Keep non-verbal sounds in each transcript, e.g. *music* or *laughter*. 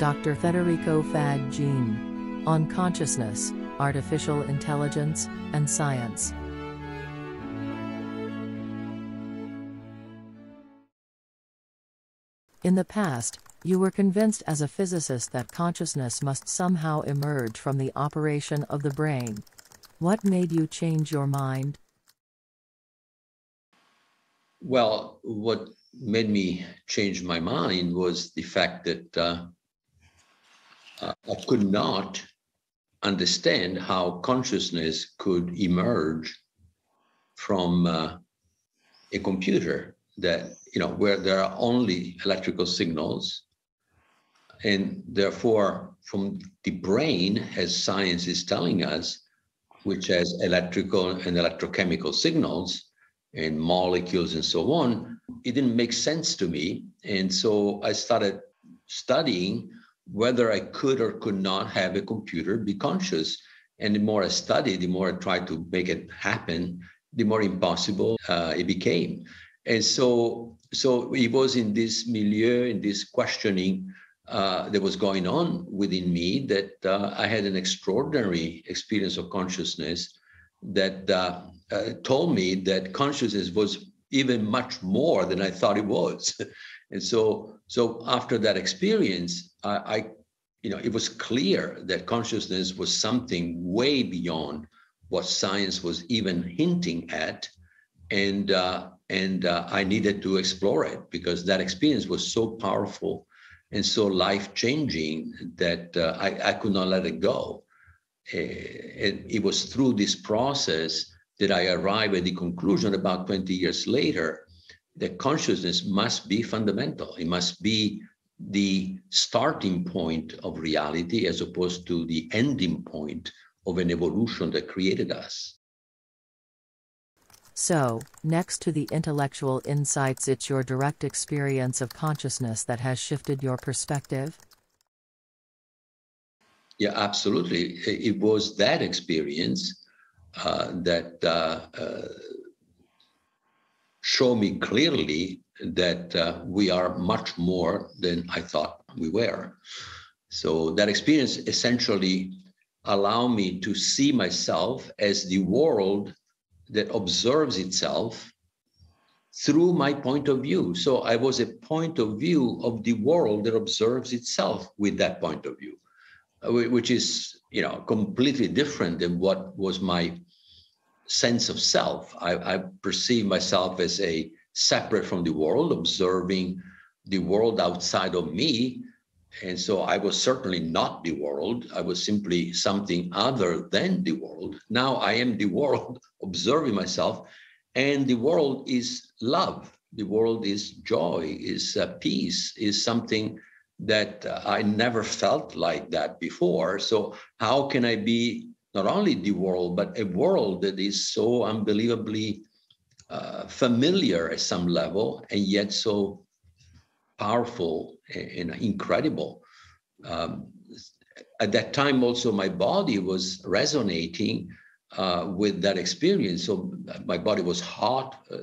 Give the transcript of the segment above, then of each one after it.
Dr. Federico Faggin on consciousness, artificial intelligence, and science. In the past, you were convinced as a physicist that consciousness must somehow emerge from the operation of the brain. What made you change your mind? Well, what made me change my mind was the fact that uh, uh, I could not understand how consciousness could emerge from uh, a computer that you know where there are only electrical signals. And therefore from the brain as science is telling us which has electrical and electrochemical signals and molecules and so on it didn't make sense to me. And so i started studying whether i could or could not have a computer be conscious and the more i studied the more i tried to make it happen the more impossible uh, it became and so so it was in this milieu in this questioning uh, that was going on within me that uh, I had an extraordinary experience of consciousness that uh, uh told me that consciousness was even much more than I thought it was. *laughs* and so, so after that experience, I, I, you know, it was clear that consciousness was something way beyond what science was even hinting at, and uh, and uh, I needed to explore it because that experience was so powerful and so life changing that uh, I, I, could not let it go. Uh, it, it, was through this process that I arrived at the conclusion about 20 years later that consciousness must be fundamental. It must be the starting point of reality as opposed to the ending point of an evolution that created us. So, next to the intellectual insights, it's your direct experience of consciousness that has shifted your perspective? Yeah, absolutely. It was that experience uh, that uh, uh, showed me clearly that uh, we are much more than I thought we were. So that experience essentially allowed me to see myself as the world that observes itself through my point of view. So I was a point of view of the world that observes itself with that point of view, which is you know completely different than what was my sense of self. I, I perceive myself as a separate from the world, observing the world outside of me. And so I was certainly not the world. I was simply something other than the world. Now I am the world *laughs* observing myself, and the world is love. The world is joy, is uh, peace, is something that uh, I never felt like that before. So, how can I be not only the world, but a world that is so unbelievably uh, familiar at some level and yet so powerful and incredible? Um, at that time, also, my body was resonating uh, with that experience. So my body was hot, uh,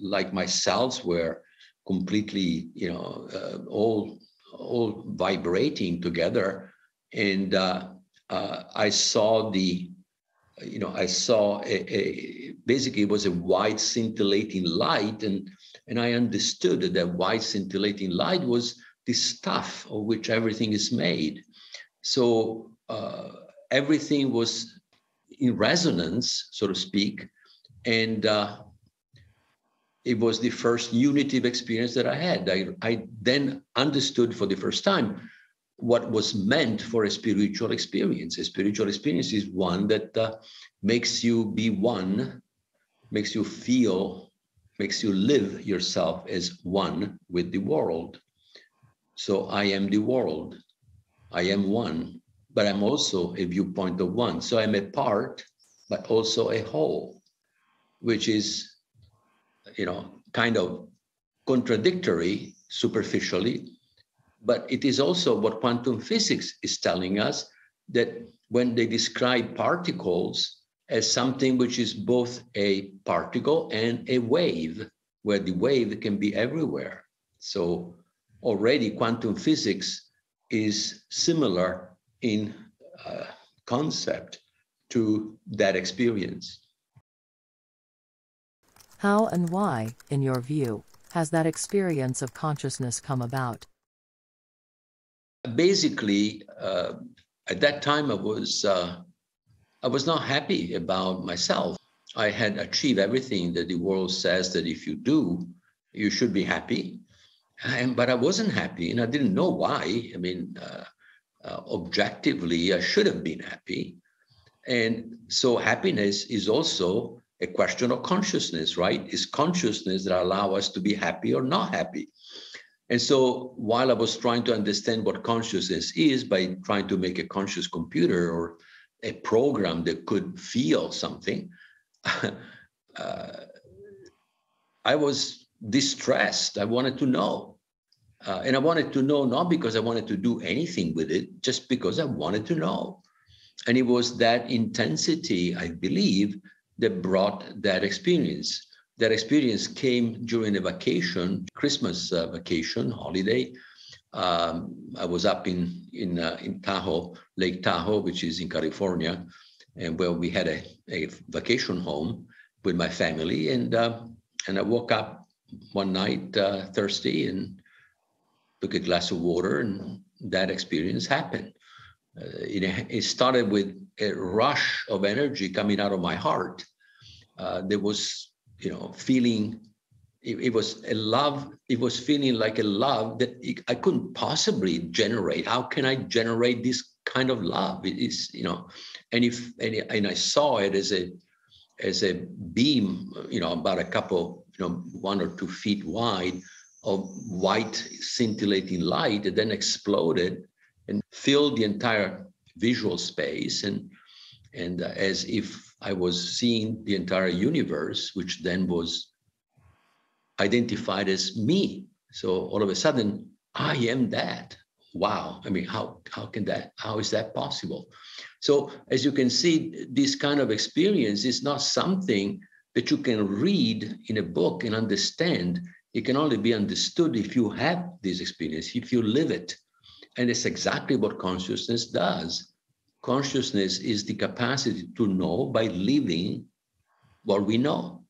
like my cells were completely, you know, uh, all all vibrating together, and uh, uh, I saw the, you know, I saw a, a, basically it was a white scintillating light, and and I understood that that white scintillating light was the stuff of which everything is made. So uh, everything was in resonance, so to speak. And uh, it was the first unitive experience that I had. I, I then understood for the first time what was meant for a spiritual experience. A spiritual experience is one that uh, makes you be one, makes you feel, makes you live yourself as one with the world. So I am the world. I am one but I'm also a viewpoint of one. So I'm a part, but also a whole, which is, you know, kind of contradictory superficially, but it is also what quantum physics is telling us that when they describe particles as something which is both a particle and a wave, where the wave can be everywhere. So already quantum physics is similar in uh, concept to that experience. How and why, in your view, has that experience of consciousness come about? Basically, uh, at that time, I was uh, I was not happy about myself. I had achieved everything that the world says that if you do, you should be happy. And, but I wasn't happy, and I didn't know why. I mean, uh, uh, objectively, I should have been happy. And so, happiness is also a question of consciousness, right? Is consciousness that allow us to be happy or not happy. And so while I was trying to understand what consciousness is by trying to make a conscious computer or a program that could feel something, *laughs* uh, I was distressed. I wanted to know. Uh, and I wanted to know not because I wanted to do anything with it, just because I wanted to know. And it was that intensity, I believe, that brought that experience. That experience came during a vacation, Christmas uh, vacation, holiday. Um, I was up in in uh, in Tahoe, Lake Tahoe, which is in California, and where we had a, a vacation home with my family. And uh, and I woke up one night uh, thirsty and took a glass of water, and that experience happened. Uh, it, it started with a rush of energy coming out of my heart. Uh, there was, you know, feeling. It, it, was a love. It was feeling like a love that it, I couldn't possibly generate. How can I generate this kind of love? It is, you know, and if and, and I saw it as a as a beam, you know, about a couple, you know, one or two feet wide of white scintillating light that then exploded and filled the entire visual space and and uh, as if I was seeing the entire universe, which then was identified as me. So all of a sudden, I am that. Wow. I mean, how how can that? How is that possible? So as you can see, this kind of experience is not something that you can read in a book and understand. It can only be understood if you have this experience, if you live it. And it's exactly what consciousness does. Consciousness is the capacity to know by living what we know,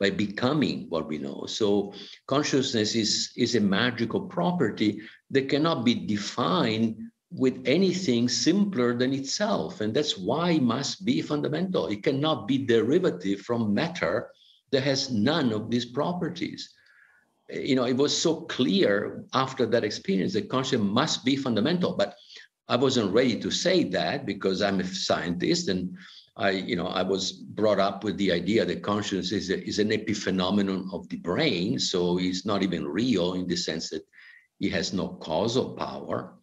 by becoming what we know. So consciousness is, is a magical property that cannot be defined with anything simpler than itself. And that's why it must be fundamental. It cannot be derivative from matter that has none of these properties you know, it was so clear after that experience that consciousness must be fundamental. But I wasn't ready to say that because I'm a scientist and I, you know, I was brought up with the idea that consciousness is, a, is an epiphenomenon of the brain. So it's not even real in the sense that it has no causal power.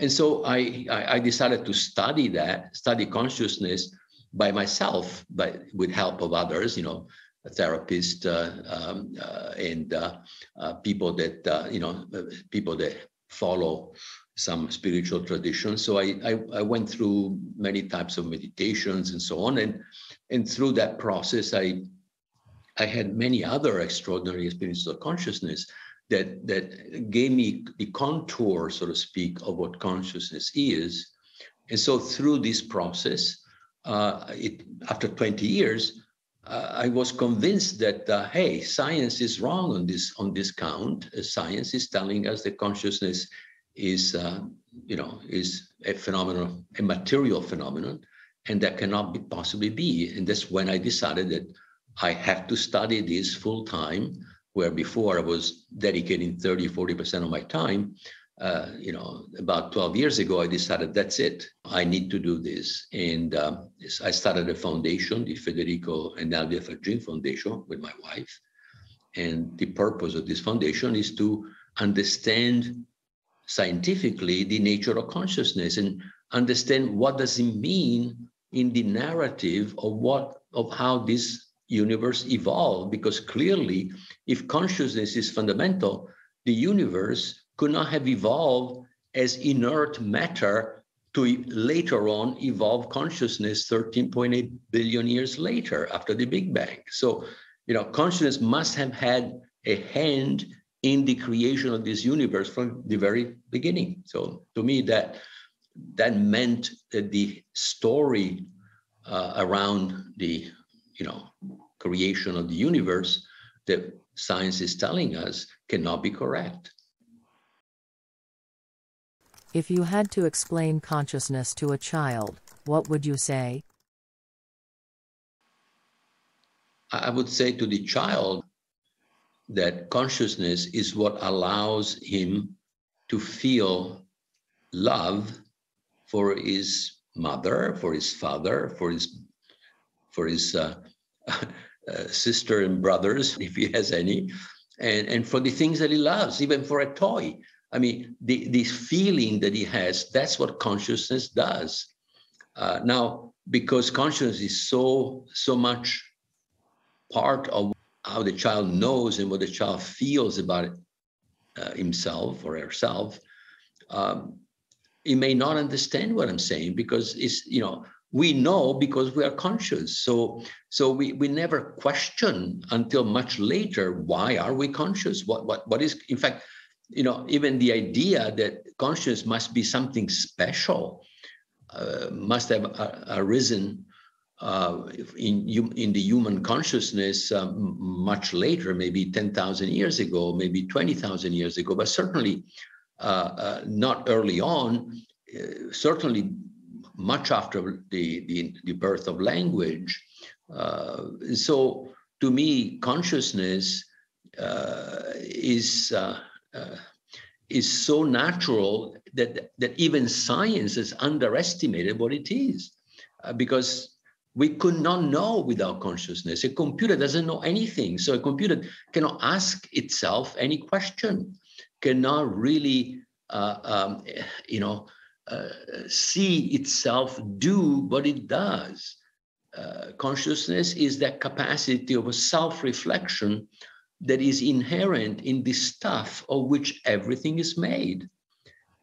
And so I, I decided to study that, study consciousness by myself, but with help of others, you know, therapists uh, um, uh, and uh, people that you know people that follow some spiritual traditions. So I, I, I went through many types of meditations and so on, and and through that process, I I had many other extraordinary experiences of consciousness that that gave me the contour, so to speak, of what consciousness is. And so through this process, uh, it, after 20 years, uh, I was convinced that uh, hey, science is wrong on this on this count. Uh, science is telling us that consciousness is uh, you know is a phenomenon, a material phenomenon, and that cannot be possibly be. And that's when I decided that I have to study this full time, where before I was dedicating 30, 40% of my time uh, you know, about 12 years ago, I decided that's it. I need to do this. And um, I started a foundation, the Federico and Nadia Faggin Foundation with my wife. And the purpose of this foundation is to understand scientifically the nature of consciousness and understand what does it mean in the narrative of what of how this universe evolved because clearly if consciousness is fundamental the universe could not have evolved as inert matter to later on evolve consciousness 13.8 billion years later after the Big Bang. So, you know, consciousness must have had a hand in the creation of this universe from the very beginning. So to me, that that meant that the story uh, around the you know creation of the universe that science is telling us cannot be correct. If you had to explain consciousness to a child, what would you say? I would say to the child that consciousness is what allows him to feel love for his mother, for his father, for his for his uh, *laughs* uh, sister and brothers, if he has any, and and for the things that he loves, even for a toy. I mean, the the feeling that he has, that's what consciousness does. Uh, now, because consciousness is so so much part of how the child knows and what the child feels about uh, himself or herself, um, he may not understand what I'm saying because it's you know we know because we are conscious. So so we we never question until much later why are we conscious? What what what is in fact you know even the idea that consciousness must be something special uh, must have arisen uh, in, in the human consciousness um, much later, maybe 10,000 years ago, maybe 20,000 years ago, but certainly uh, uh, not early on, uh, certainly much after the, the, the birth of language. So to me, consciousness is is so natural that that even science has underestimated what it is, because we could not know without consciousness. A computer doesn't know anything. So a computer cannot ask itself any question, cannot really, uh, um, you know, uh, see itself do what it does. Uh, consciousness is that capacity of a self-reflection that is inherent in the stuff of which everything is made.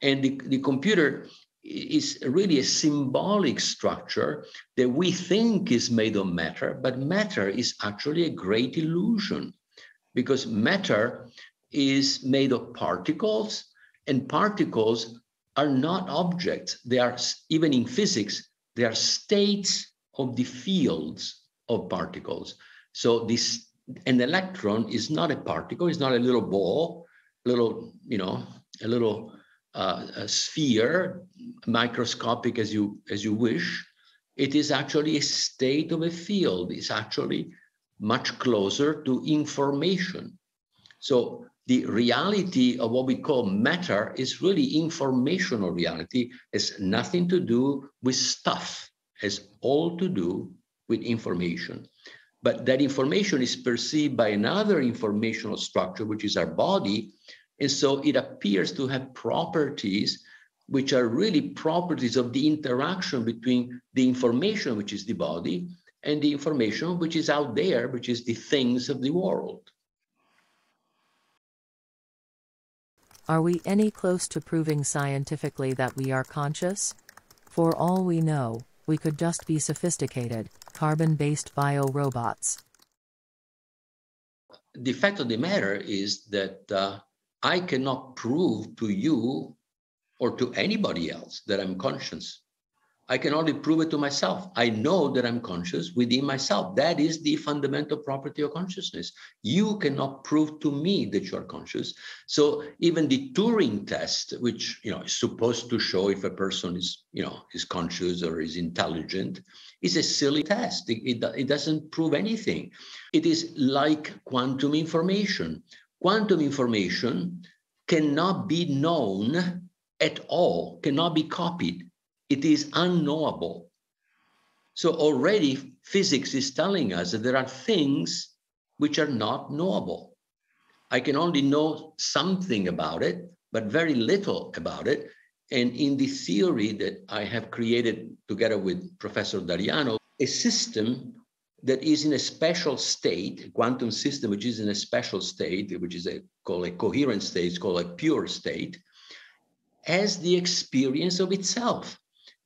And the, the computer is really a symbolic structure that we think is made of matter, but matter is actually a great illusion because matter is made of particles, and particles are not objects. They are, even in physics, they are states of the fields of particles. So this an electron is not a particle, it's not a little ball, little, you know, a little uh, a sphere, microscopic as you as you wish, it is actually a state of a field. It's actually much closer to information. So the reality of what we call matter is really informational reality. Has nothing to do with stuff. Has all to do with information. But that information is perceived by another informational structure, which is our body, and so it appears to have properties which are really properties of the interaction between the information, which is the body, and the information which is out there, which is the things of the world. Are we any close to proving scientifically that we are conscious? For all we know, we could just be sophisticated, carbon based biorobots. The fact of the matter is that uh, I cannot prove to you or to anybody else that I'm conscious. I can only prove it to myself. I know that I'm conscious within myself. That is the fundamental property of consciousness. You cannot prove to me that you are conscious. So even the Turing test, which you know is supposed to show if a person is you know is conscious or is intelligent, is a silly test. It, it, it doesn't prove anything. It is like quantum information quantum information cannot be known at all, cannot be copied. It is unknowable. So already physics is telling us that there are things which are not knowable. I can only know something about it, but very little about it. And in the theory that I have created together with Professor D'Ariano, a system that is in a special state, quantum system which is in a special state, which is a, called a coherent state, it's called a pure state, as the experience of itself.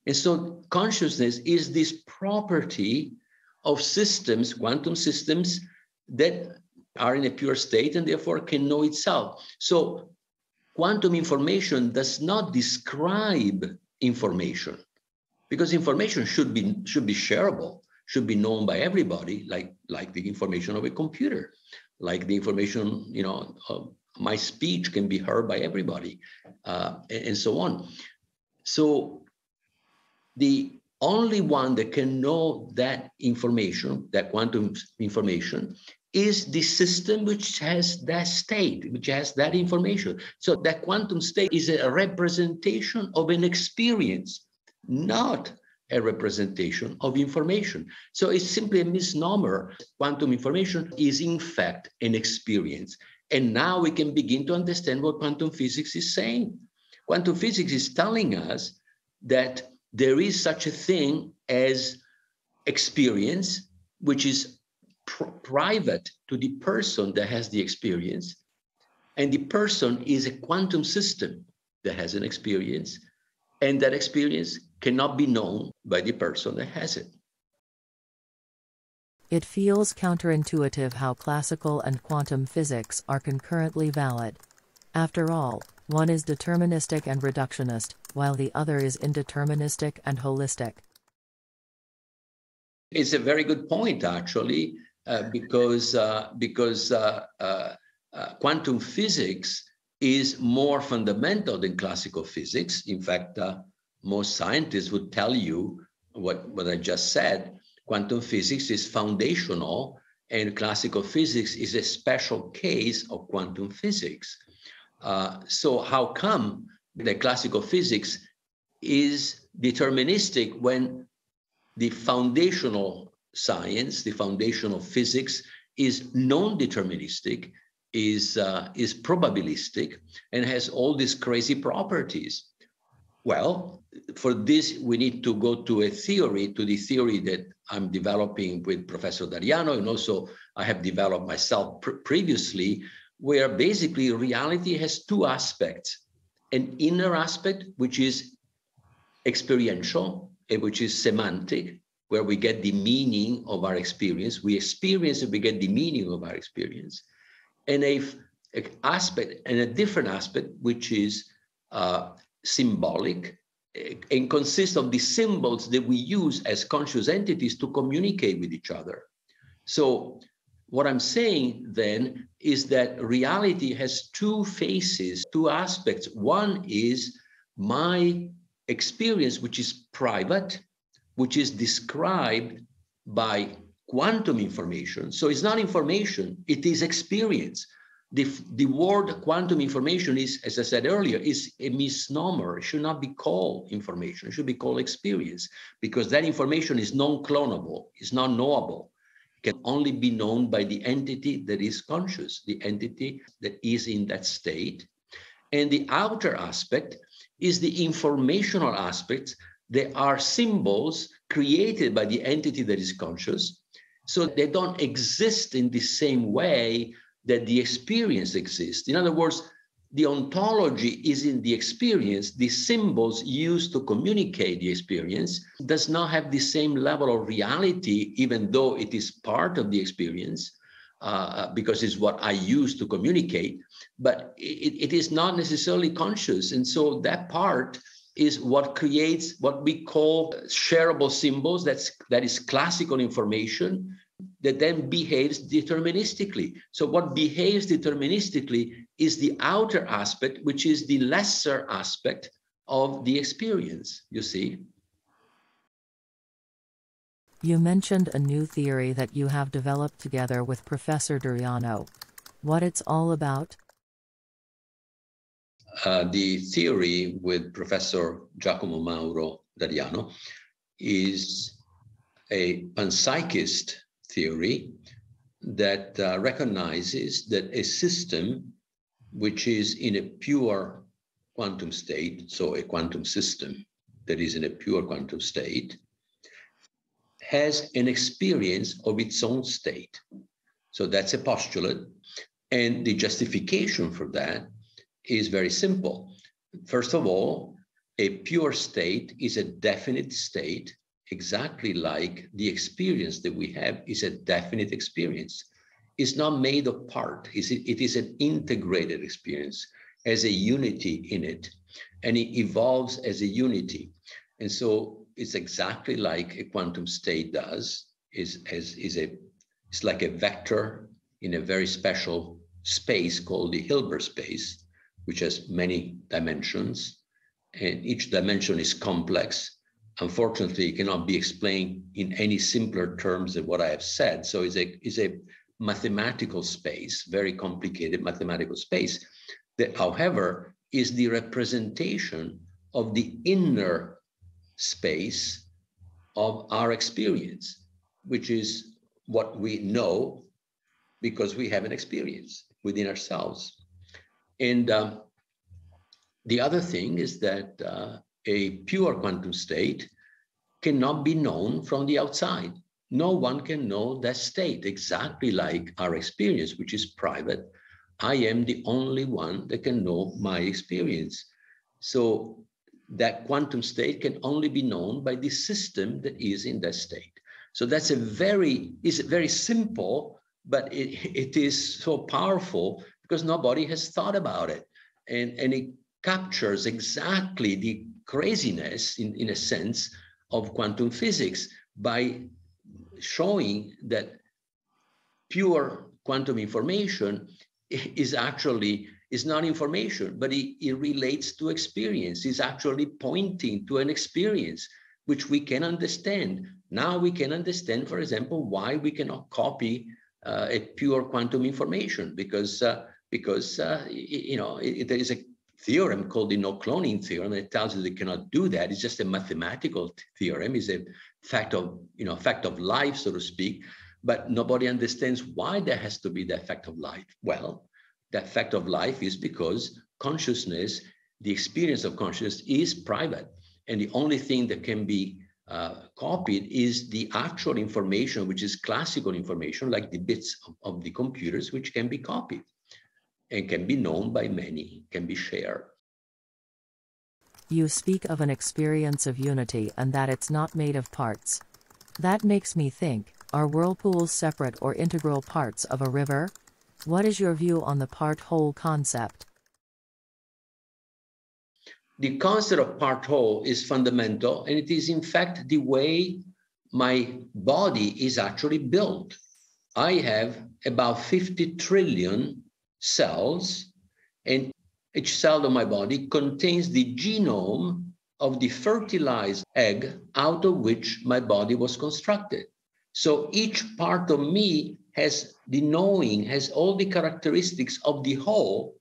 And so consciousness is this property of systems, quantum systems, that are in a pure state and therefore can know itself. So quantum information does not describe information because information should be should be shareable should be known by everybody like like the information of a computer like the information you know my speech can be heard by everybody uh, and, and so on so the only one that can know that information that quantum information is the system which has that state, which has that information. So that quantum state is a representation of an experience, not a representation of information. So it's simply a misnomer. Quantum information is, in fact, an experience. And now we can begin to understand what quantum physics is saying. Quantum physics is telling us that there is such a thing as experience, which is pr- private to the person that has the experience. And the person is a quantum system that has an experience. And that experience cannot be known by the person that has it. It feels counterintuitive how classical and quantum physics are concurrently valid. After all, one is deterministic and reductionist, while the other is indeterministic and holistic. It's a very good point, actually. Uh, because uh, because uh, quantum physics is more fundamental than classical physics. In fact, most scientists would tell you what, what I just said. Quantum physics is foundational, and classical physics is a special case of quantum physics. Uh, so, how come the classical physics is deterministic when the foundational science, the foundation of physics, is non-deterministic, is uh, is probabilistic, and has all these crazy properties. Well, for this, we need to go to a theory, to the theory that I'm developing with Professor D'Ariano, and also I have developed myself pr- previously, where basically reality has two aspects an inner aspect, which is experiential, and which is semantic, where we get the meaning of our experience. We experience and we get the meaning of our experience. And a, a aspect and a different aspect, which is uh, symbolic eh, and consists of the symbols that we use as conscious entities to communicate with each other. So what I'm saying then is that reality has two faces, two aspects. One is my experience, which is private, which is described by quantum information. So it's not information, it is experience. The, the word quantum information is, as I said earlier, is a misnomer. It should not be called information. It should be called experience because that information is non-clonable, it's not knowable. It can only be known by the entity that is conscious, the entity that is in that state. And the outer aspect is the informational aspect they are symbols created by the entity that is conscious. So they don't exist in the same way that the experience exists. In other words, the ontology is in the experience. The symbols used to communicate the experience does not have the same level of reality, even though it is part of the experience, uh, because it's what I use to communicate. But it, it is not necessarily conscious, and so that part is what creates what we call shareable symbols. That's that is classical information that then behaves deterministically. So what behaves deterministically is the outer aspect, which is the lesser aspect of the experience, you see. You mentioned a new theory that you have developed together with Professor D'Ariano. What it's all about? Uh, the theory with Professor Giacomo Mauro D'Ariano is a panpsychist theory that uh, recognizes that a system which is in a pure quantum state, so a quantum system that is in a pure quantum state, has an experience of its own state. So that's a postulate. And the justification for that is very simple. First of all, a pure state is a definite state, exactly like the experience that we have is a definite experience. is not made of part. It is an integrated experience, as a unity in it, and it evolves as a unity. And so it's exactly like a quantum state does, is, as, is a, it's like a vector in a very special space called the Hilbert space, which has many dimensions, and each dimension is complex. Unfortunately, it cannot be explained in any simpler terms than what I have said. So it's a, it's a mathematical space, very complicated mathematical space, that, however, is the representation of the inner space of our experience, which is what we know because we have an experience within ourselves. And um, the other thing is that uh, a pure quantum state cannot be known from the outside. No one can know that state exactly like our experience, which is private. I am the only one that can know my experience. So that quantum state can only be known by the system that is in that state. So that's a very, is very simple, but it, it is so powerful because nobody has thought about it. And, and it captures exactly the craziness, in, in a sense, of quantum physics by showing that pure quantum information is actually is not information, but it, it relates to experience. It's actually pointing to an experience which we can understand. Now we can understand, for example, why we cannot copy uh, a pure quantum information because uh, because uh, you know there is a theorem called the no cloning theorem that tells you they cannot do that. It's just a mathematical theorem. It's a fact of you know fact of life, so to speak. But nobody understands why there has to be that fact of life. Well, that fact of life is because consciousness, the experience of consciousness, is private, and the only thing that can be uh, copied is the actual information, which is classical information, like the bits of, of the computers, which can be copied and can be known by many, can be shared. You speak of an experience of unity and that it's not made of parts. That makes me think are whirlpools separate or integral parts of a river? What is your view on the part whole concept? The concept of part whole is fundamental, and it is, in fact, the way my body is actually built. I have about 50 trillion cells, and each cell of my body contains the genome of the fertilized egg out of which my body was constructed. So each part of me has the knowing, has all the characteristics of the whole,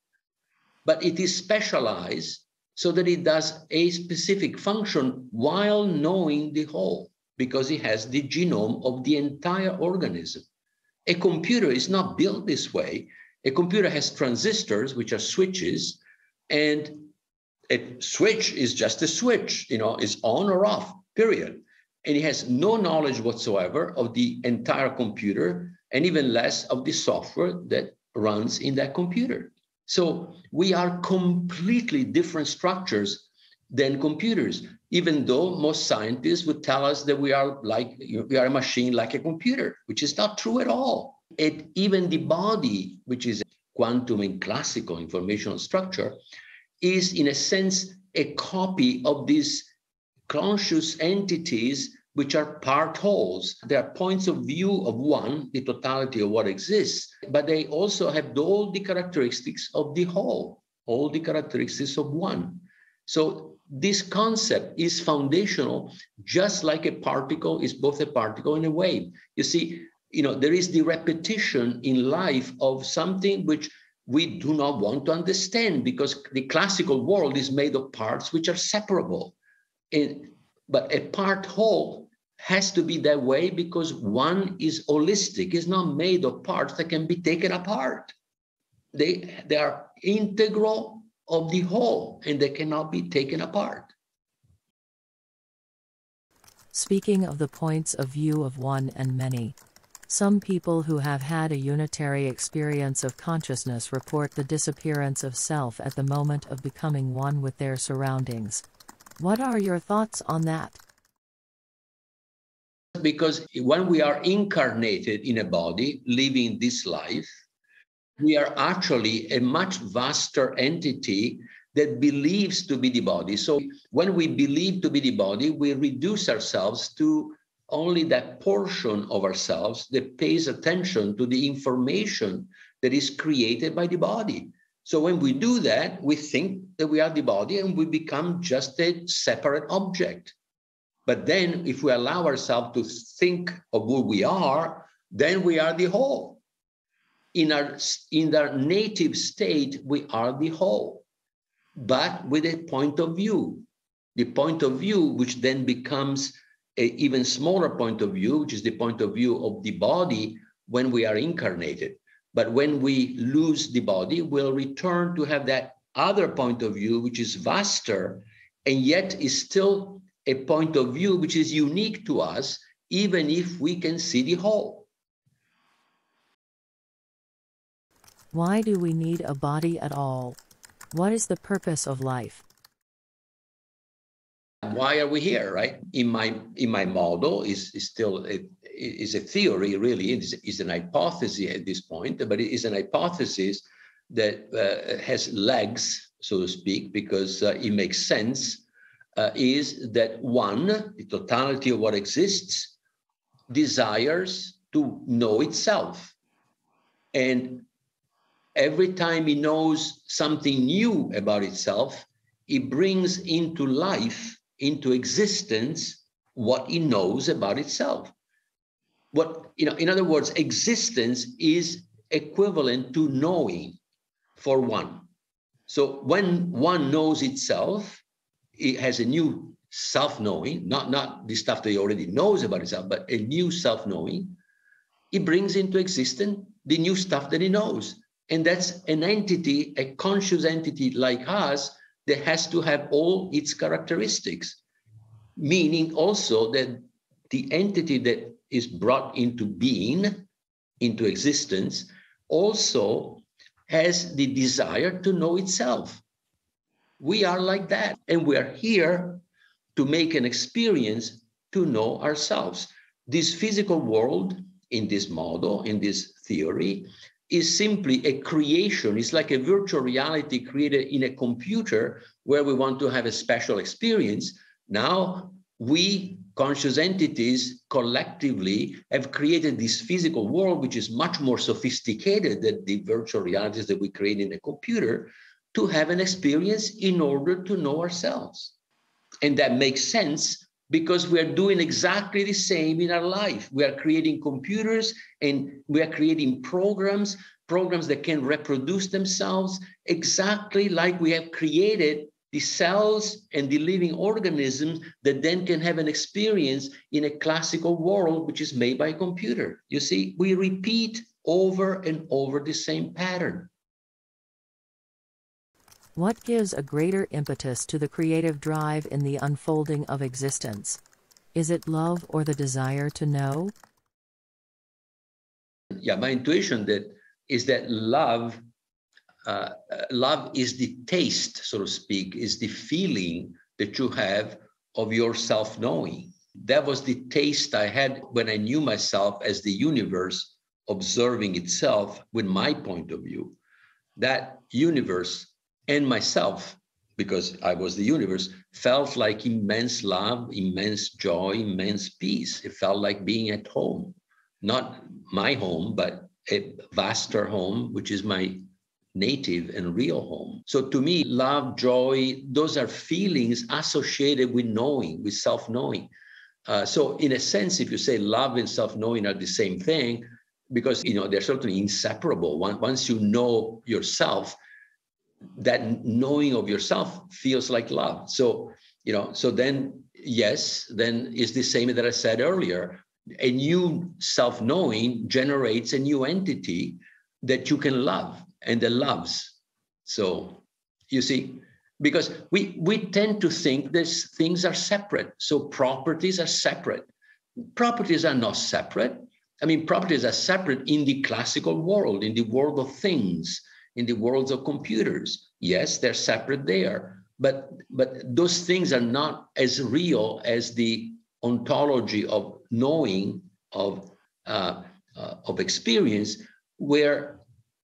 but it is specialized so that it does a specific function while knowing the whole, because it has the genome of the entire organism. A computer is not built this way. A computer has transistors, which are switches, and a switch is just a switch, you know, it's on or off, period. And it has no knowledge whatsoever of the entire computer and even less of the software that runs in that computer. So we are completely different structures than computers, even though most scientists would tell us that we are like we are a machine like a computer, which is not true at all. It, even the body, which is quantum and classical informational structure, is in a sense a copy of these conscious entities which are part wholes. They are points of view of one, the totality of what exists, but they also have all the characteristics of the whole, all the characteristics of one. So this concept is foundational, just like a particle is both a particle and a wave. You see, you know, there is the repetition in life of something which we do not want to understand because the classical world is made of parts which are separable. But a part whole has to be that way because one is holistic, is not made of parts that can be taken apart. They, they are integral of the whole and they cannot be taken apart. Speaking of the points of view of one and many, some people who have had a unitary experience of consciousness report the disappearance of self at the moment of becoming one with their surroundings. What are your thoughts on that? Because when we are incarnated in a body, living this life, we are actually a much vaster entity that believes to be the body. So when we believe to be the body, we reduce ourselves to only that portion of ourselves that pays attention to the information that is created by the body. So when we do that, we think that we are the body and we become just a separate object. But then if we allow ourselves to think of who we are, then we are the whole. In our, in our native state, we are the whole, but with a point of view. The point of view, which then becomes an even smaller point of view, which is the point of view of the body when we are incarnated. But when we lose the body, we'll return to have that other point of view, which is vaster and yet is still a point of view which is unique to us, even if we can see the whole. Why do we need a body at all? What is the purpose of life? Why are we here, right? In my in my model is, is still a, is a theory, really. It is, is an hypothesis at this point, but it is an hypothesis that uh, has legs, so to speak, because uh, it makes sense. Uh, is that one, the totality of what exists, desires to know itself. And every time it knows something new about itself, it brings into life, into existence, what it knows about itself. What, you know, in other words, existence is equivalent to knowing for one. So when one knows itself, it has a new self-knowing, not, not the stuff that he already knows about itself, but a new self-knowing. It brings into existence the new stuff that he knows. And that's an entity, a conscious entity like us, that has to have all its characteristics, meaning also that the entity that is brought into being, into existence, also has the desire to know itself. We are like that, and we are here to make an experience to know ourselves. This physical world, in this model, in this theory, is simply a creation. It's like a virtual reality created in a computer where we want to have a special experience. Now, we conscious entities collectively have created this physical world, which is much more sophisticated than the virtual realities that we create in a computer, to have an experience in order to know ourselves. And that makes sense because we are doing exactly the same in our life. We are creating computers and we are creating programs, programs that can reproduce themselves exactly like we have created the cells and the living organisms that then can have an experience in a classical world which is made by a computer. You see, we repeat over and over the same pattern. What gives a greater impetus to the creative drive in the unfolding of existence? Is it love or the desire to know? Yeah, my intuition that is that love, uh, love is the taste, so to speak, is the feeling that you have of your self-knowing. That was the taste I had when I knew myself as the universe observing itself with my point of view. That universe and myself, because I was the universe, felt like immense love, immense joy, immense peace. It felt like being at home, not my home, but a vaster home, which is my native and real home. So to me, love, joy, those are feelings associated with knowing, with self knowing. Uh, so in a sense, if you say love and self knowing are the same thing, because you know they're certainly inseparable. Once you know yourself, that knowing of yourself feels like love. So, you know, so then, yes, then is the same that I said earlier. A new self knowing generates a new entity that you can love and that loves. So, you see, because we, we tend to think these things are separate. So, properties are separate. Properties are not separate. I mean, properties are separate in the classical world, in the world of things in the worlds of computers. Yes, they're separate there, but but those things are not as real as the ontology of knowing of uh, uh, of experience where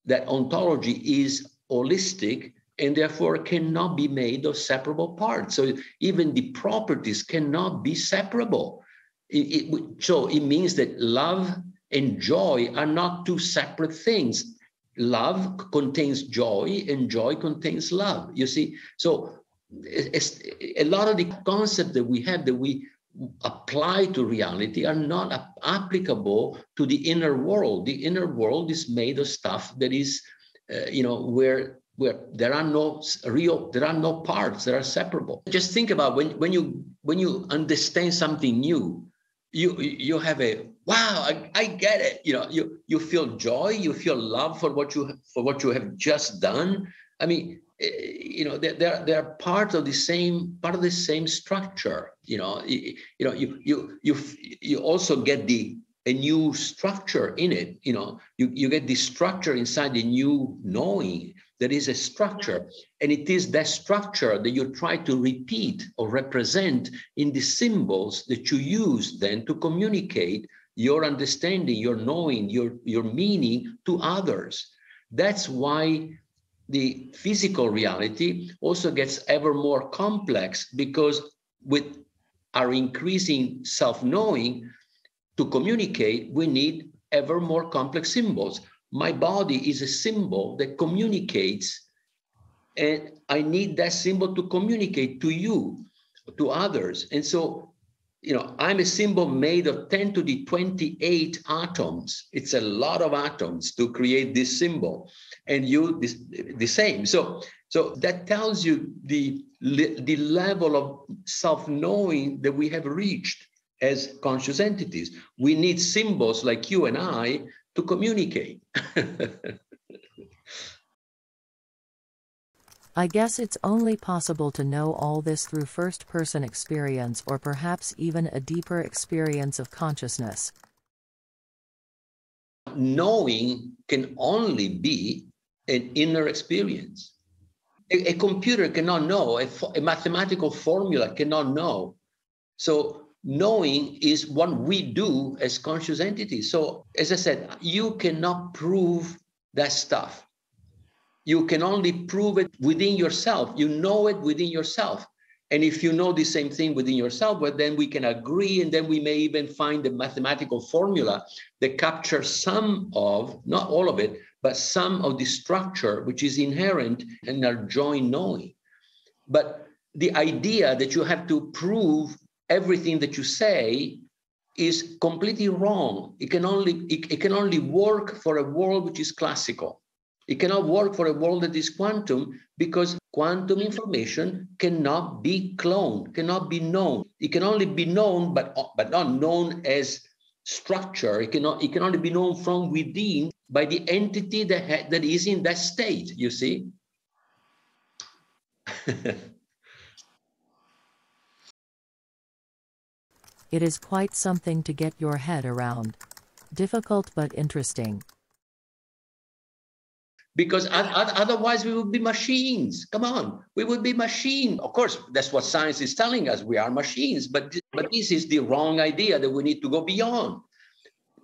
that ontology is holistic and therefore cannot be made of separable parts. So even the properties cannot be separable. It, it, so it means that love and joy are not two separate things. Love contains joy, and joy contains love. You see, so a lot of the concepts that we have that we apply to reality are not applicable to the inner world. The inner world is made of stuff that is, uh, you know, where where there are no real there are no parts that are separable just think about when when you when you understand something new you you have a wow I, I get it. You know you you feel joy you feel love for what you for what you have just done. I mean eh, you know they're, they're, part of the same part of the same structure you know. You, you know you you you you also get the a new structure in it you know. You, you get the structure inside the new knowing there is a structure, and it is that structure that you try to repeat or represent in the symbols that you use then to communicate your understanding, your knowing, your, your meaning to others. That's why the physical reality also gets ever more complex because with our increasing self-knowing to communicate, we need ever more complex symbols my body is a symbol that communicates and i need that symbol to communicate to you to others and so you know i'm a symbol made of 10 to the 28 atoms. It's a lot of atoms to create this symbol. And you this, the same. So so that tells you the the level of self-knowing that we have reached as conscious entities. We need symbols like you and i to communicate. *laughs* I guess it's only possible to know all this through first person experience or perhaps even a deeper experience of consciousness. Knowing can only be an inner experience. A, a computer cannot know, a, a mathematical formula cannot know. So knowing is what we do as conscious entities. So, as I said, you cannot prove that stuff. You can only prove it within yourself. You know it within yourself. And if you know the same thing within yourself, well, then we can agree, and then we may even find a mathematical formula that captures some of, not all of it, but some of the structure which is inherent in our joint knowing. But the idea that you have to prove everything that you say is completely wrong. It can only it, it, can only work for a world which is classical. It cannot work for a world that is quantum because quantum information cannot be cloned, cannot be known. It can only be known, but but not known as structure. It cannot it can only be known from within by the entity that ha- that is in that state. You see. *laughs* It is quite something to get your head around. Difficult but interesting. Because otherwise we would be machines. Come on, we would be machines. Of course, that's what science is telling us. We are machines, but, but this is the wrong idea that we need to go beyond.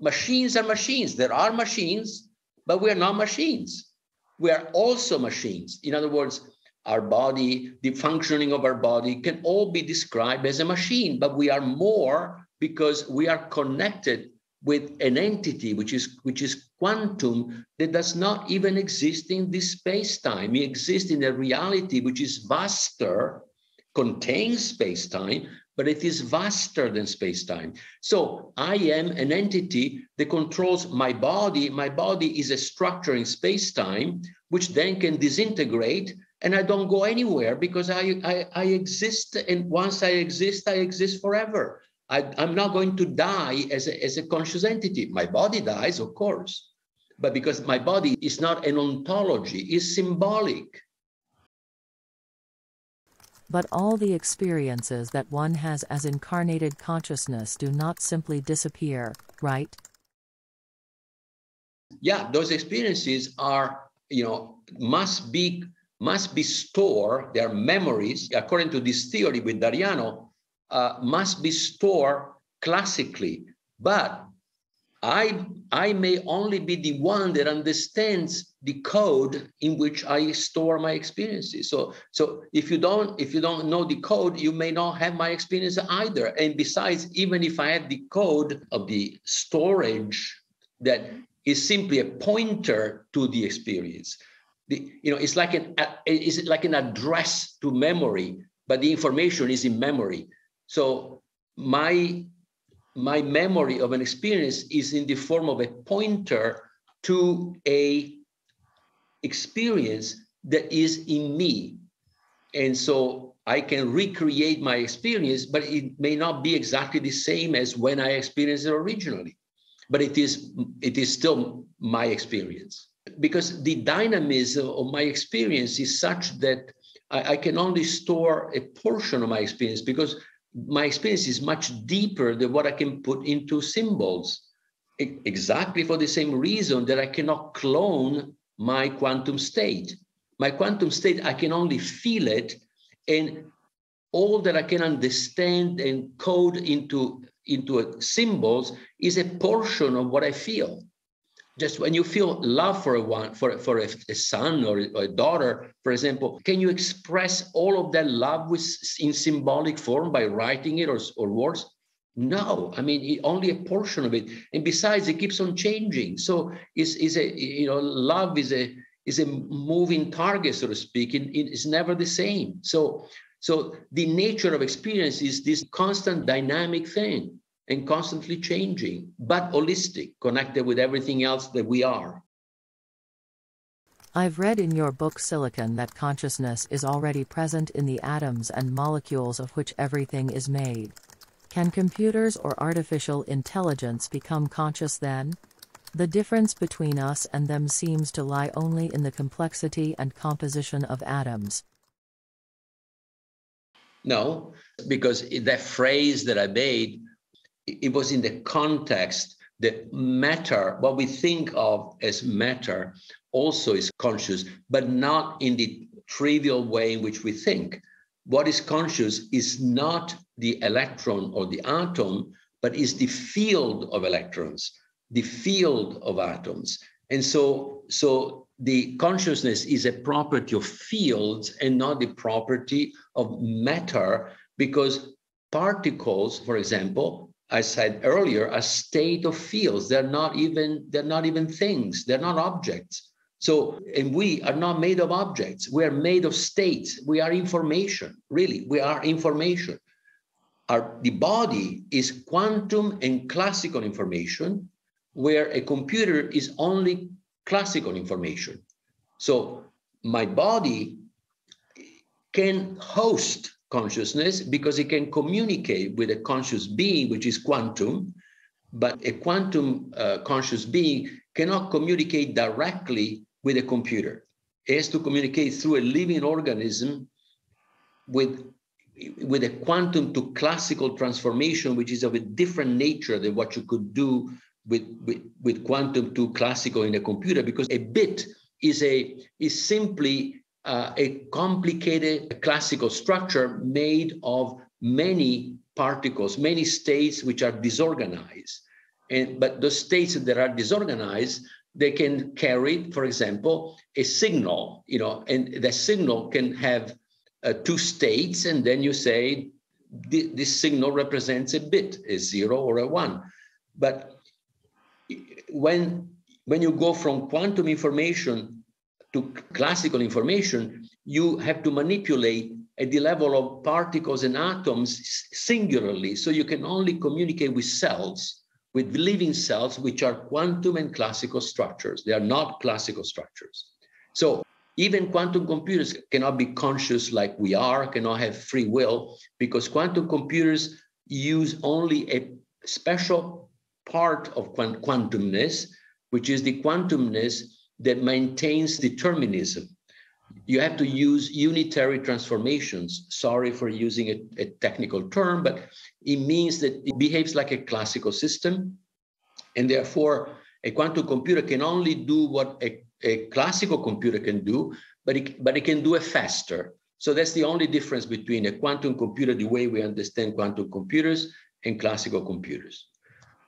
Machines are machines. There are machines, but we are not machines. We are also machines. In other words, our body, the functioning of our body can all be described as a machine, but we are more because we are connected with an entity which is which is quantum that does not even exist in this space-time. It exists in a reality which is vaster, contains space-time, but it is vaster than space-time. So I am an entity that controls my body. My body is a structure in space-time, which then can disintegrate and I don't go anywhere because I, I, I exist. And once I exist, I exist forever. I, am not going to die as a, as a conscious entity. My body dies, of course, but because my body is not an ontology, is symbolic. But all the experiences that one has as incarnated consciousness do not simply disappear, right? Yeah, those experiences are, you know, must be must be stored, their memories, according to this theory with D'Ariano, uh, must be stored classically. But I, I may only be the one that understands the code in which I store my experiences. So, so if you don't if you don't know the code, you may not have my experience either. And besides, even if I have the code of the storage that is simply a pointer to the experience, the, you know, it's like an it's like an address to memory, but the information is in memory. So my my memory of an experience is in the form of a pointer to a experience that is in me. And so i can recreate my experience but it may not be exactly the same as when i experienced it originally. But it is it is still my experience. Because the dynamism of my experience is such that I, I can only store a portion of my experience because my experience is much deeper than what I can put into symbols. Exactly for the same reason that I cannot clone my quantum state. My quantum state, I can only feel it, and all that I can understand and code into, into symbols is a portion of what I feel just when you feel love for a one for, for a, a son or a, daughter for example can you express all of that love with in symbolic form by writing it or, or words? No. I mean only a portion of it. And besides it keeps on changing. So it's, it's a you know love is a is a moving target so to speak it, it's never the same. So so the nature of experience is this constant dynamic thing and constantly changing, but holistic, connected with everything else that we are. I've read in your book Silicon that consciousness is already present in the atoms and molecules of which everything is made. Can computers or artificial intelligence become conscious then? The difference between us and them seems to lie only in the complexity and composition of atoms. No, because that phrase that I made it was in the context that matter, what we think of as matter, also is conscious, but not in the trivial way in which we think. What is conscious is not the electron or the atom, but is the field of electrons, the field of atoms. And so, so the consciousness is a property of fields and not the property of matter, because particles, for example, I said earlier, a state of fields. They're not even they're not even things. They're not objects. So, and we are not made of objects. We are made of states. We are information. Really, we are information. Our the body is quantum and classical information, where a computer is only classical information. So, my body can host consciousness because it can communicate with a conscious being, which is quantum, but a quantum uh, conscious being cannot communicate directly with a computer. It has to communicate through a living organism with, with a quantum to classical transformation, which is of a different nature than what you could do with, with, with quantum to classical in a computer, because a bit is a is simply uh, a complicated classical structure made of many particles, many states which are disorganized. And, but the states that are disorganized, they can carry, for example, a signal, you know, and the signal can have uh, two states, and then you say this signal represents a bit, a zero or a one. But when when you go from quantum information to classical information, you have to manipulate at the level of particles and atoms singularly. So you can only communicate with cells, with living cells, which are quantum and classical structures. They are not classical structures. So even quantum computers cannot be conscious like we are, cannot have free will, because quantum computers use only a special part of quantumness, which is the quantumness that maintains determinism. You have to use unitary transformations. Sorry for using a, a technical term, but it means that it behaves like a classical system. And therefore, a quantum computer can only do what a, a classical computer can do, but it, but it can do it faster. So that's the only difference between a quantum computer, the way we understand quantum computers, and classical computers.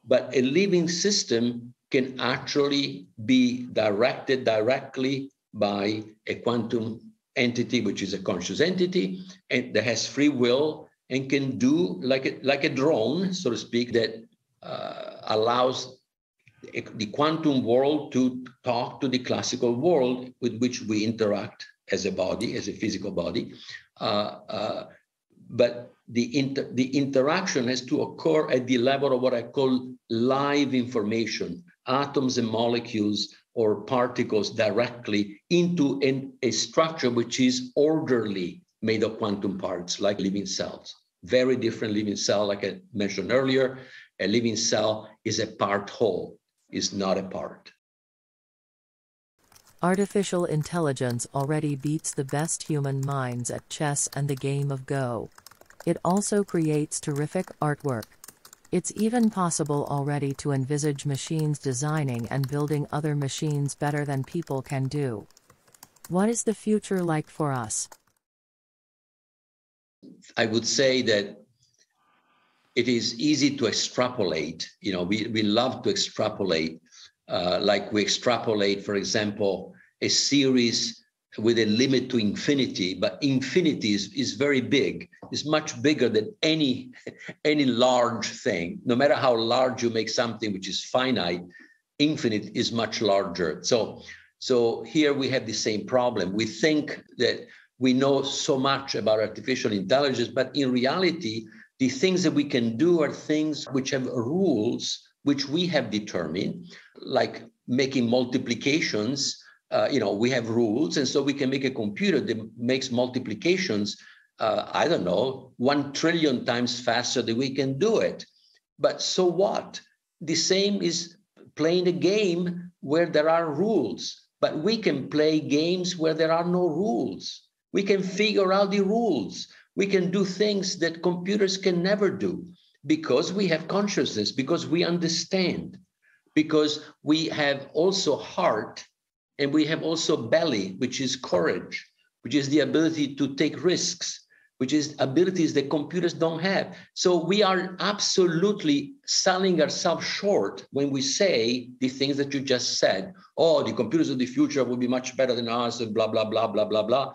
But a living system can actually be directed directly by a quantum entity, which is a conscious entity, and that has free will and can do like a, like a drone, so to speak, that uh, allows the quantum world to talk to the classical world with which we interact as a body, as a physical body. Uh, uh, but the, inter the interaction has to occur at the level of what I call live information, atoms and molecules or particles directly into an, a structure which is orderly, made of quantum parts, like living cells. Very different living cell, like I mentioned earlier. A living cell is a part whole, is not a part. Artificial intelligence already beats the best human minds at chess and the game of Go. It also creates terrific artwork. It's even possible already to envisage machines designing and building other machines better than people can do. What is the future like for us? I would say that it is easy to extrapolate. You know, we, we love to extrapolate uh, like we extrapolate, for example, a series with a limit to infinity, but infinity is, is very big. It's much bigger than any, *laughs* any large thing. No matter how large you make something which is finite, infinite is much larger. So, so here we have the same problem. We think that we know so much about artificial intelligence, but in reality, the things that we can do are things which have rules which we have determined, like making multiplications. Uh, you know, we have rules, and so we can make a computer that makes multiplications. Uh, I don't know, one trillion times faster than we can do it. But so what? The same is playing a game where there are rules, but we can play games where there are no rules. We can figure out the rules. We can do things that computers can never do because we have consciousness, because we understand, because we have also heart and we have also belly, which is courage, which is the ability to take risks, which is abilities that computers don't have. So we are absolutely selling ourselves short when we say the things that you just said. Oh, the computers of the future will be much better than us, and blah, blah, blah, blah, blah, blah.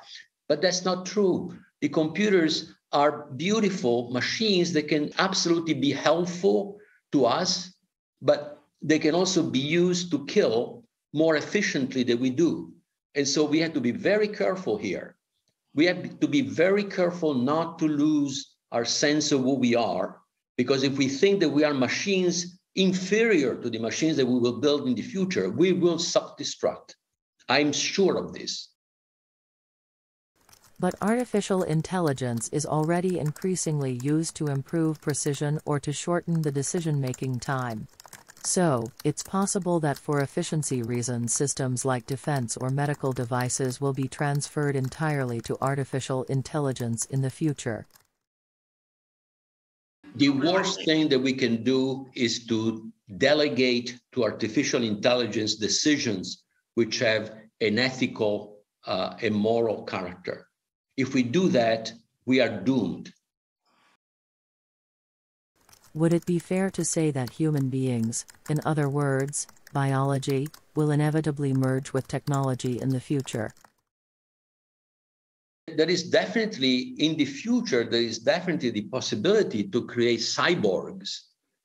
But that's not true. The computers are beautiful machines that can absolutely be helpful to us, but they can also be used to kill more efficiently than we do. And so we have to be very careful here. We have to be very careful not to lose our sense of who we are, because if we think that we are machines inferior to the machines that we will build in the future, we will self destruct. I'm sure of this. But artificial intelligence is already increasingly used to improve precision or to shorten the decision-making time. So, it's possible that for efficiency reasons systems like defense or medical devices will be transferred entirely to artificial intelligence in the future. The worst thing that we can do is to delegate to artificial intelligence decisions which have an ethical uh, moral character. If we do that, we are doomed. Would it be fair to say that human beings, in other words, biology, will inevitably merge with technology in the future? There is definitely, in the future, there is definitely the possibility to create cyborgs,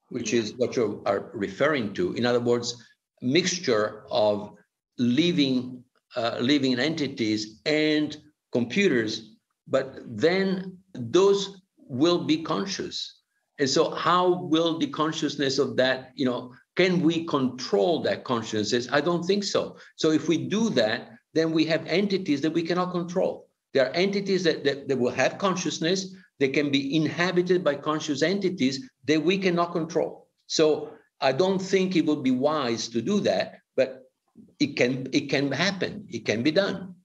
which is what you are referring to. In other words, mixture of living, uh, living entities and computers, but then those will be conscious. And so how will the consciousness of that, you know, can we control that consciousness? I don't think so. So if we do that, then we have entities that we cannot control. There are entities that, that, that will have consciousness, they can be inhabited by conscious entities that we cannot control. So I don't think it would be wise to do that, but it can it can happen. It can be done.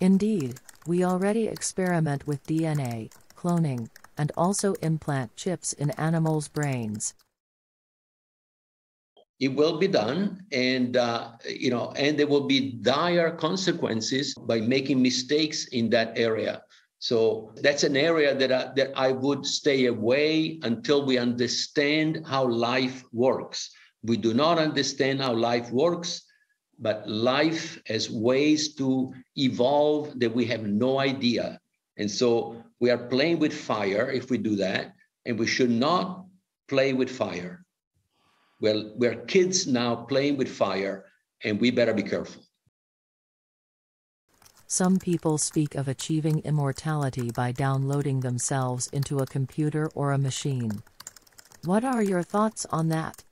Indeed, we already experiment with DNA, cloning, and also implant chips in animals' brains. it will be done and uh, you know and there will be dire consequences by making mistakes in that area. So that's an area that I, that I would stay away until we understand how life works. We do not understand how life works but life has ways to evolve that we have no idea and so we are playing with fire if we do that and we should not play with fire well, we're kids now playing with fire, and we better be careful. Some people speak of achieving immortality by downloading themselves into a computer or a machine. What are your thoughts on that?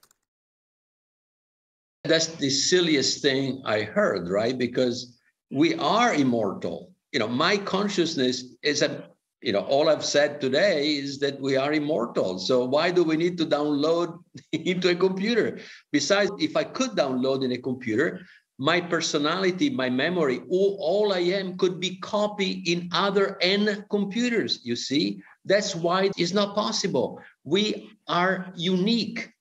That's the silliest thing I heard, right? Because we are immortal. You know, my consciousness is a you know, all I've said today is that we are immortal. So why do we need to download *laughs* into a computer? Besides, if I could download in a computer, my personality, my memory, all, all I am could be copied in other N computers. You see, that's why it's not possible. We are unique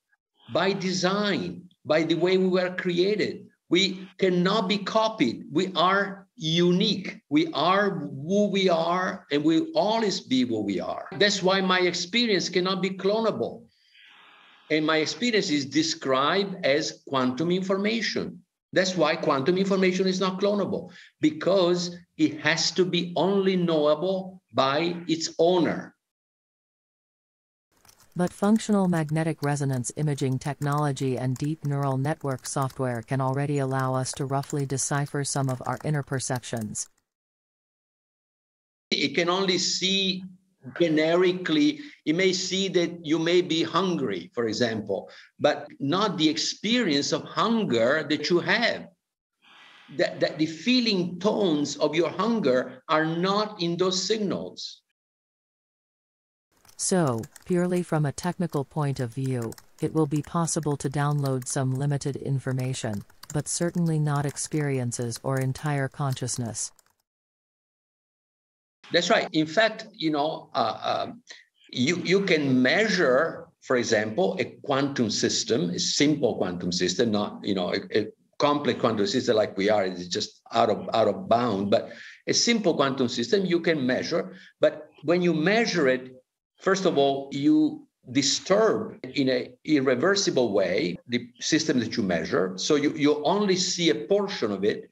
by design, by the way we were created. We cannot be copied. We are unique. We are who we are, and we always be who we are. That's why my experience cannot be clonable. And my experience is described as quantum information. That's why quantum information is not clonable, because it has to be only knowable by its owner. But functional magnetic resonance imaging technology and deep neural network software can already allow us to roughly decipher some of our inner perceptions. It can only see generically, it may see that you may be hungry, for example, but not the experience of hunger that you have. That, that the feeling tones of your hunger are not in those signals. So, purely from a technical point of view, it will be possible to download some limited information, but certainly not experiences or entire consciousness. That's right. In fact, you know, uh, uh, you you can measure, for example, a quantum system, a simple quantum system, not you know a, a complex quantum system like we are. It's just out of out of bound. But a simple quantum system you can measure. But when you measure it, First of all, you disturb in an irreversible way the system that you measure. So you, you only see a portion of it.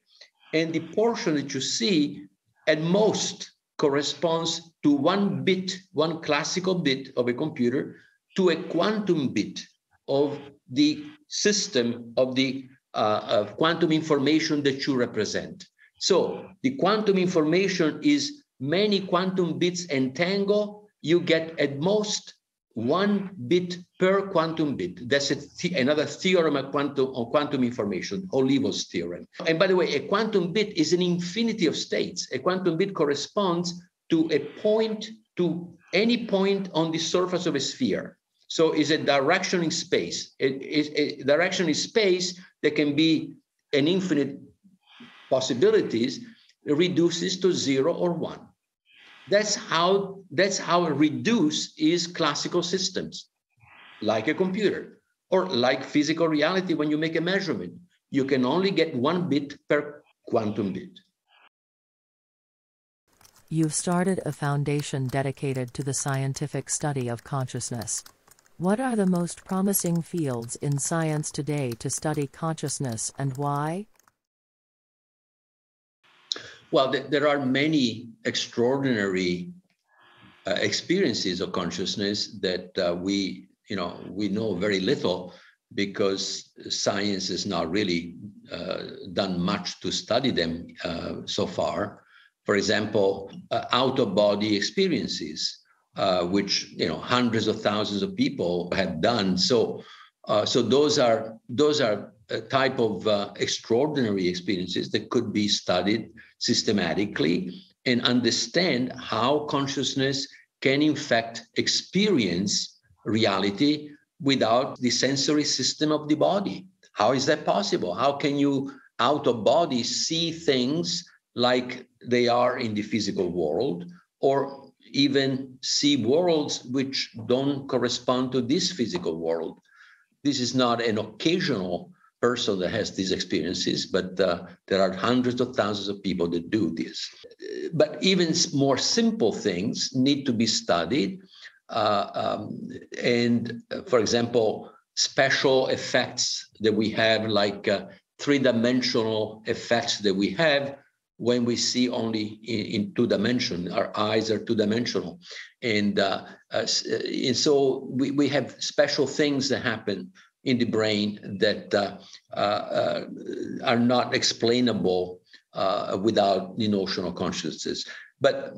And the portion that you see at most corresponds to one bit, one classical bit of a computer, to a quantum bit of the system of the uh, of quantum information that you represent. So the quantum information is many quantum bits entangled you get at most one bit per quantum bit. That's th another theorem of quantum, on quantum information, Holevo's theorem. And by the way, a quantum bit is an infinity of states. A quantum bit corresponds to a point, to any point on the surface of a sphere. So it's a direction in space. It is a direction in space that can be an infinite possibilities, reduces to zero or one. That's how that's how reduce is classical systems, like a computer or like physical reality when you make a measurement. You can only get one bit per quantum bit. You've started a foundation dedicated to the scientific study of consciousness. What are the most promising fields in science today to study consciousness and why? Well, th- there are many extraordinary uh, experiences of consciousness that uh, we, you know, we know very little because science has not really uh, done much to study them uh, so far. For example, uh, out-of-body experiences, uh, which you know hundreds of thousands of people have done. So, so those are those are a type of extraordinary experiences that could be studied systematically and understand how consciousness can in fact experience reality without the sensory system of the body. How is that possible? How can you out of body see things like they are in the physical world or even see worlds which don't correspond to this physical world? This is not an occasional person that has these experiences, but uh, there are hundreds of thousands of people that do this. But even more simple things need to be studied. Uh, um, and uh, for example, special effects that we have, like uh, three dimensional effects that we have when we see only in, in two dimension. Our eyes are two dimensional. And, uh, uh, and so we, we have special things that happen in the brain that uh, uh, uh are not explainable without the notion of consciousness. But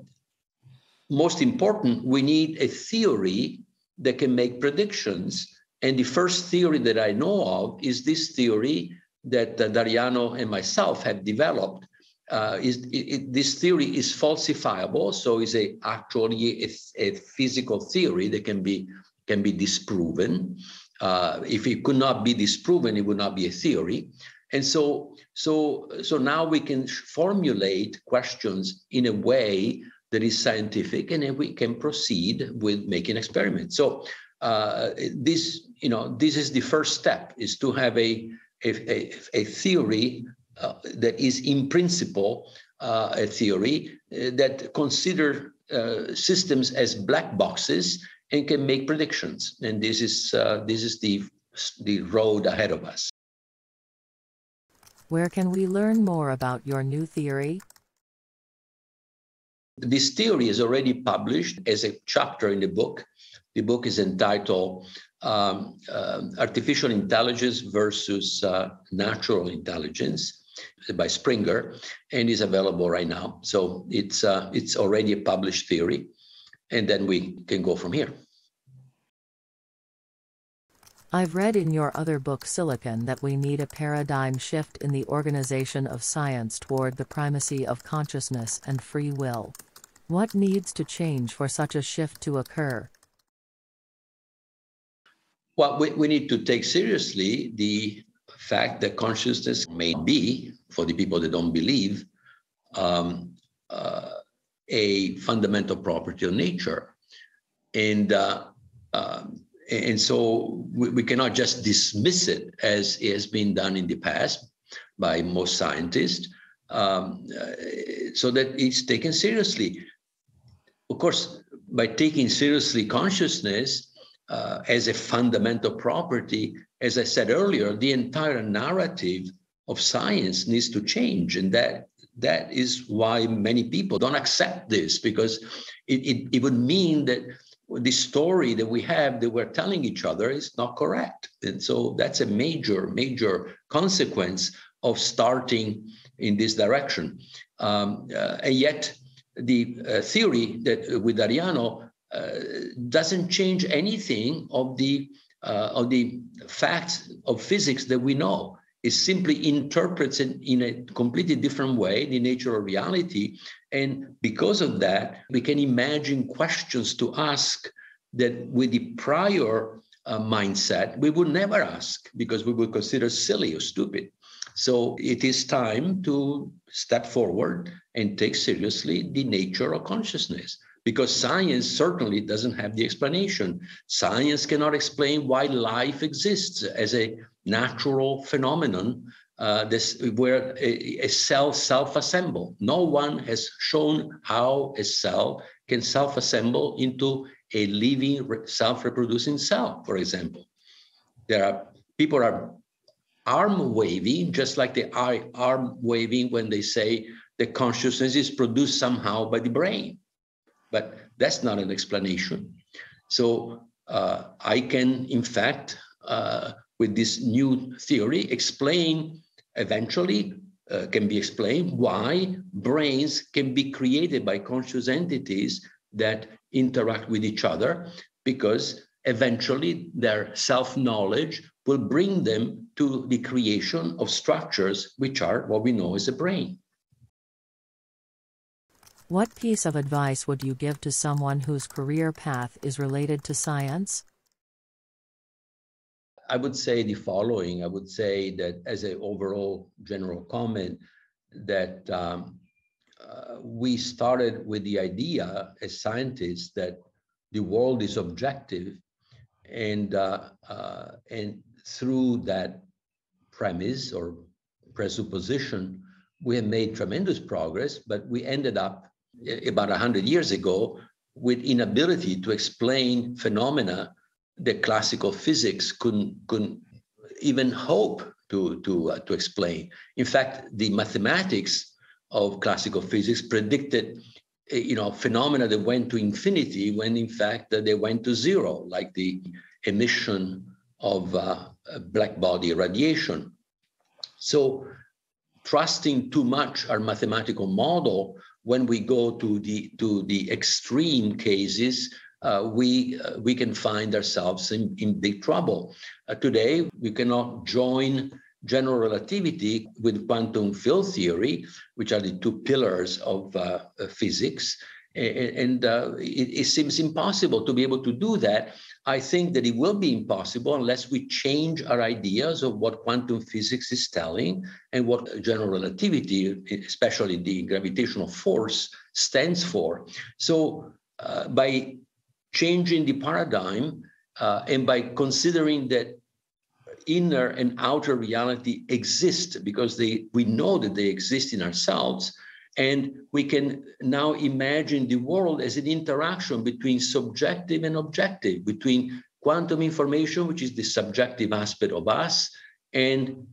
most important, we need a theory that can make predictions. And the first theory that I know of is this theory that uh, D'Ariano and myself have developed. Uh, is it, it, this theory is falsifiable, so it's a actually a, a, physical theory that can be can be disproven. Uh, if it could not be disproven, it would not be a theory. And so, so, so now we can formulate questions in a way that is scientific, and then we can proceed with making experiments. So uh, this, you know, this is the first step: is to have a a, a, theory uh, that is in principle uh, a theory uh, that consider uh, systems as black boxes and can make predictions. And this is uh, this is the the road ahead of us. Where can we learn more about your new theory? This theory is already published as a chapter in the book. The book is entitled um, uh, artificial intelligence versus uh, natural intelligence by Springer, and is available right now. So it's uh, it's already a published theory, and then we can go from here. I've read in your other book Silicon that we need a paradigm shift in the organization of science toward the primacy of consciousness and free will. What needs to change for such a shift to occur? Well, we, we need to take seriously the fact that consciousness may be, for the people that don't believe, um, uh, a fundamental property of nature. And, uh, uh, and so we, we, cannot just dismiss it as it has been done in the past by most scientists, um, uh, so that it's taken seriously. Of course, by taking seriously consciousness, uh, as a fundamental property, as I said earlier, the entire narrative of science needs to change. And that that is why many people don't accept this because it, it, it would mean that the story that we have that we're telling each other is not correct. And so that's a major, major consequence of starting in this direction. Um, uh, and yet, the uh, theory that with D'Ariano uh, doesn't change anything of the uh, of the facts of physics that we know. It simply interprets it in a completely different way, the nature of reality. And because of that, we can imagine questions to ask that with the prior uh, mindset, we would never ask because we would consider silly or stupid. So it is time to step forward and take seriously the nature of consciousness because science certainly doesn't have the explanation. Science cannot explain why life exists as a natural phenomenon uh, this, where a, a cell self-assemble. No one has shown how a cell can self-assemble into a living, self-reproducing cell, for example. There are people are arm waving, just like they are arm waving when they say the consciousness is produced somehow by the brain but that's not an explanation. So uh, I can, in fact, uh, with this new theory, explain eventually uh, can be explained why brains can be created by conscious entities that interact with each other, because eventually their self-knowledge will bring them to the creation of structures which are what we know as a brain. What piece of advice would you give to someone whose career path is related to science? I would say the following. I would say that as an overall general comment, that um, uh, we started with the idea as scientists that the world is objective, and uh, uh, and through that premise or presupposition, we have made tremendous progress, but we ended up about 100 years ago with inability to explain phenomena that classical physics couldn't, couldn't even hope to, to, uh, to explain. In fact, the mathematics of classical physics predicted eh, you know phenomena that went to infinity when in fact they went to zero like the emission of uh, black body radiation so trusting too much our mathematical model when we go to the to the extreme cases uh, we uh, we can find ourselves in, in big trouble uh, today we cannot join general relativity with quantum field theory, which are the two pillars of uh, uh physics. And, uh, it, it, seems impossible to be able to do that. I think that it will be impossible unless we change our ideas of what quantum physics is telling and what general relativity, especially the gravitational force, stands for. So, by changing the paradigm uh, and by considering that inner and outer reality exist because they we know that they exist in ourselves and we can now imagine the world as an interaction between subjective and objective between quantum information which is the subjective aspect of us and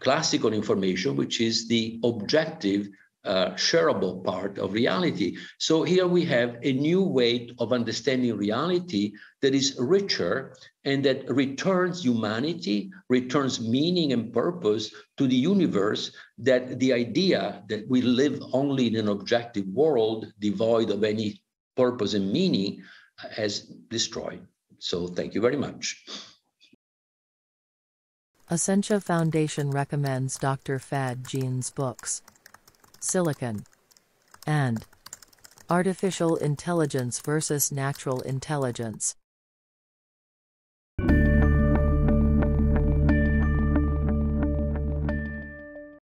classical information which is the objective uh, shareable part of reality. So here we have a new way of understanding reality that is richer and that returns humanity, returns meaning and purpose to the universe. That the idea that we live only in an objective world devoid of any purpose and meaning has destroyed. So thank you very much. Essentia Foundation recommends Dr. Faggin's books silicon, and artificial intelligence versus natural intelligence.